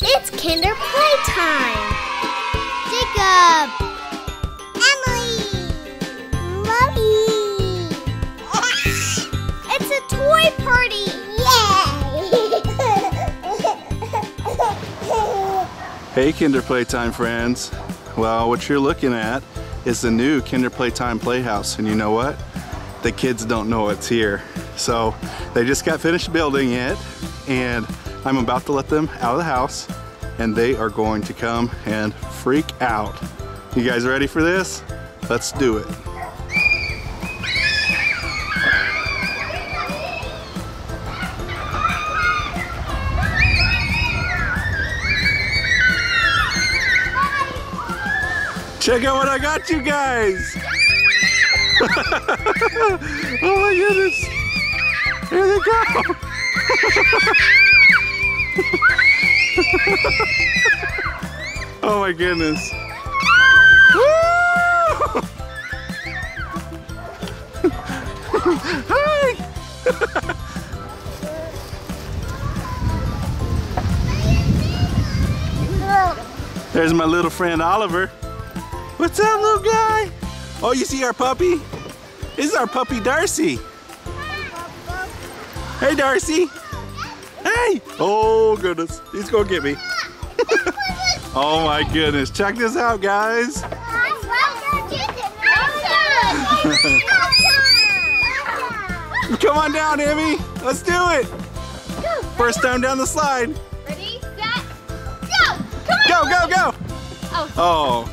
It's Kinder Playtime! Jacob! Emily! Lovey! It's a toy party! Yay! Hey Kinder Playtime friends. Well, what you're looking at is the new Kinder Playtime Playhouse. And you know what? The kids don't know it's here. So they just got finished building it and I'm about to let them out of the house and they are going to come and freak out. You guys ready for this? Let's do it. Check out what I got you guys! oh my goodness! Here they go! oh my goodness! Hi! There's my little friend Oliver. What's up, little guy? Oh, you see our puppy? This is our puppy Darcy. Hey, Darcy. Hey. Oh, goodness. He's going to get me. Oh, my goodness. Check this out, guys. Come on down, Emmy. Let's do it. First time down the slide. Ready, set, go! Go, go, go. Oh. Oh.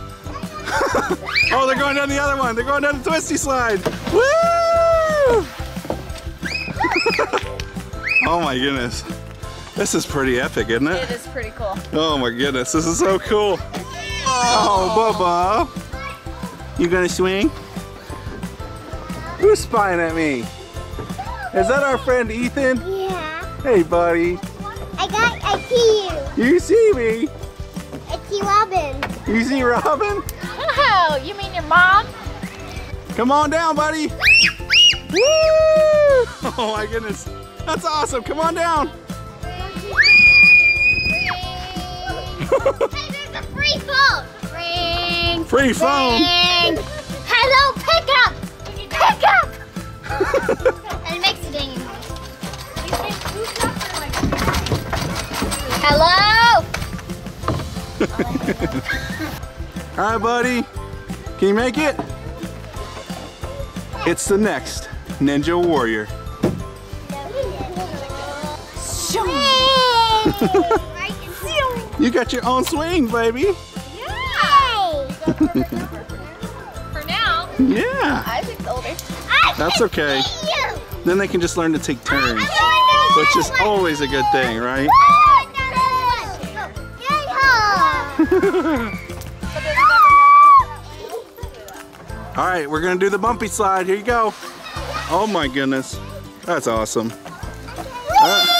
oh, they're going down the other one. They're going down the twisty slide. Woo! oh my goodness. This is pretty epic, isn't it? It is pretty cool. Oh my goodness, this is so cool. Oh, Bubba. You gonna swing? Who's spying at me? Is that our friend Ethan? Yeah. Hey, buddy. I got, I see you. You see me? I see Robin. You see Robin? Oh, you mean your mom? Come on down, buddy. Woo! Oh my goodness. That's awesome. Come on down. Hey, there's a free phone. Ring. Free phone. Ring. Hello, pickup. Pickup. and it makes a dinging noise. Hello. All right, buddy. Can you make it? It's the next Ninja Warrior. You got your own swing, baby. For now. Yeah, Isaac's older. that's okay. Then they can just learn to take turns, which is always a good thing, right? All right, we're gonna do the bumpy slide. Here you go. Oh my goodness, that's awesome. Uh,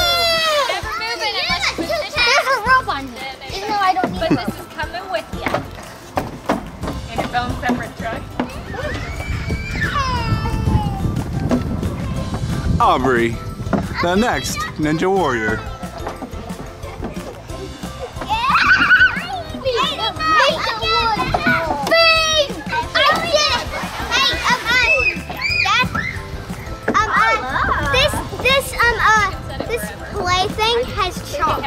Aubrey, the next Ninja Warrior. Um, uh, plaything has chalk.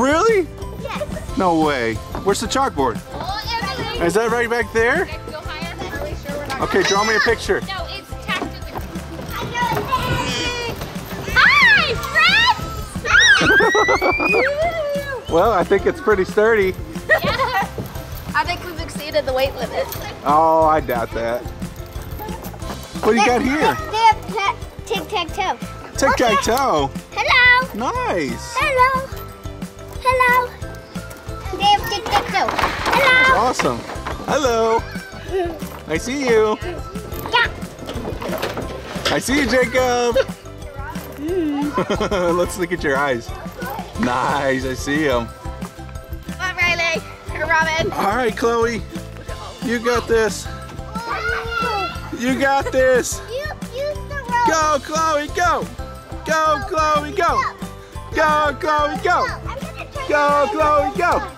Really? Yes. No way. Where's the chalkboard? Oh, Is that right back there? Go higher. Are we sure we're not Okay, draw me a picture. Well, I think it's pretty sturdy. I think we've exceeded the weight limit. Oh, I doubt that. What do you got here? They have tic-tac-toe. Tic-tac-toe. Hello. Nice. Hello. Hello. They have tic-tac-toe. Hello. Awesome. Hello. I see you. Yeah. I see you, Jacob. Mm. Let's look at your eyes. Nice, I see them. Come on, Riley. Or Robin. All right, Chloe. You got this. You got this. You use the rope. Go, Chloe, go. Go, Chloe, go. Go, Chloe, go. I'm gonna turn Go, Chloe, go.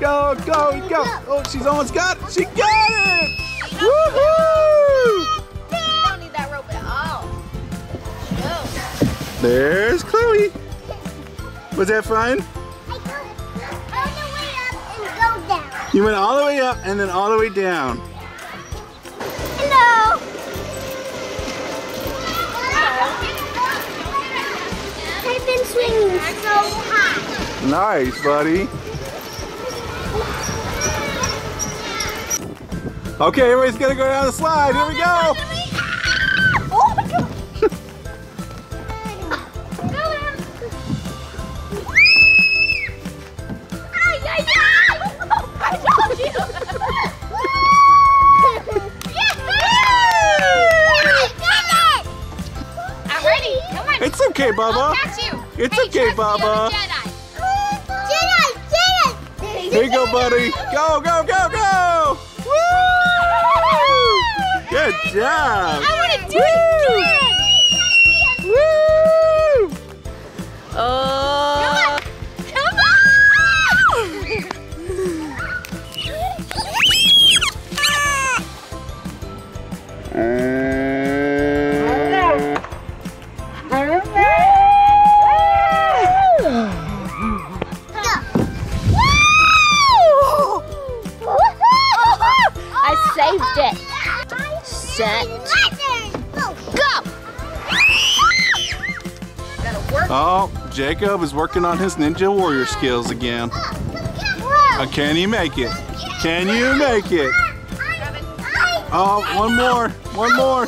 Go, Chloe, go. Oh, she's almost got it. She got it. Woohoo! There's Chloe. Was that fun? I go all the way up and go down. You went all the way up and then all the way down. Hello. I've been swinging so high. Nice, buddy. Okay, everybody's gonna go down the slide. Here we go. It's Hey, okay, trust me, I'm a Bubba. Jedi. Jedi, Jedi! Here you go, buddy. Go, go, go, go. Woo! Good job. I want to do it again. Woo! Oh. Set. Go. Oh, Jacob is working on his Ninja Warrior skills again. Uh, can he make it? Can you make it? Oh, one more. One more.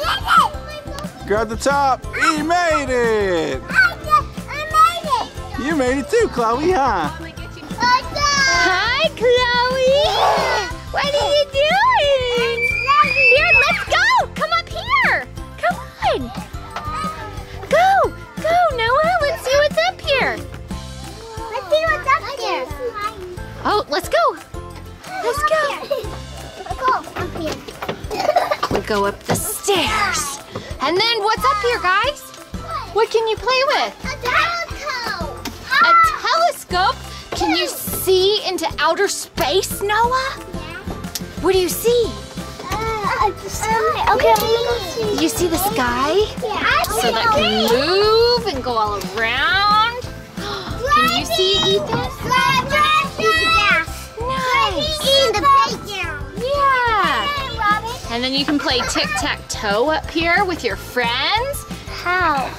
Grab the top. He made it. You made it too, Chloe, huh? Hi, Chloe. What are you doing? Oh, let's go. Let's go. Go up. We go up the stairs. And then what's up here, guys? What can you play with? A telescope. A telescope? Can you see into outer space, Noah? Yeah. What do you see? Uh, the sky. Okay, I'm gonna go see. You see the sky? Yeah. So that can move and go all around. Can you see, Ethan? And then you can play tic-tac-toe up here with your friends. How?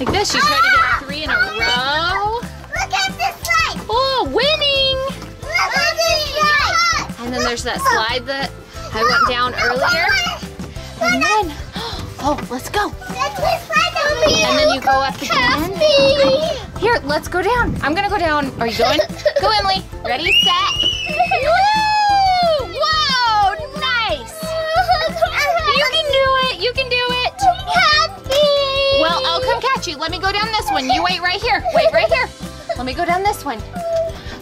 Like this, you try to get ah! three in a row. Look at this slide. Oh, winning! Look at this slide. And then there's that slide that I went down earlier. And then, oh, let's go. Let's slide over here. And then you go up again. Here, let's go down. I'm gonna go down. Are you going? Go, Emily. Ready, set. Let me go down this one. You wait right here. Wait right here. Let me go down this one.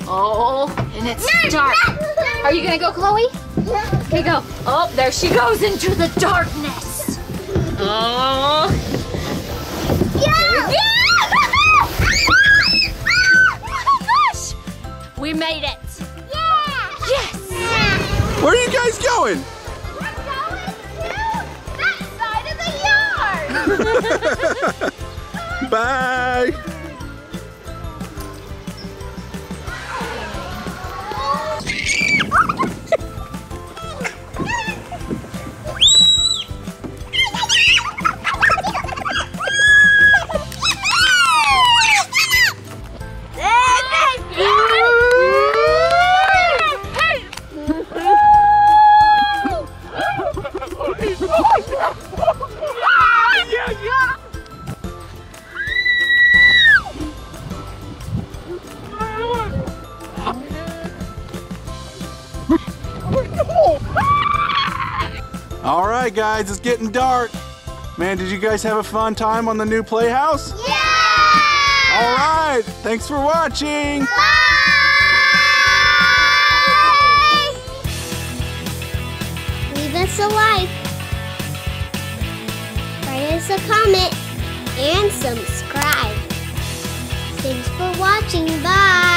Oh, and it's dark. Are you gonna go, Chloe? Okay, go. Oh, there she goes into the darkness. Oh. Yeah. Oh my gosh! We made it. Yeah. Yes. Where are you guys going? We're going to that side of the yard. Bye. All right, guys, it's getting dark. Man, did you guys have a fun time on the new playhouse? Yeah. All right, thanks for watching. Bye. Leave us a like, write us a comment, and subscribe. Thanks for watching. Bye.